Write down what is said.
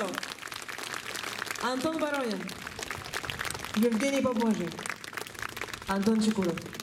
Кузнецов, Антон Воронин, Евгений Побожий, Антон Чекуров.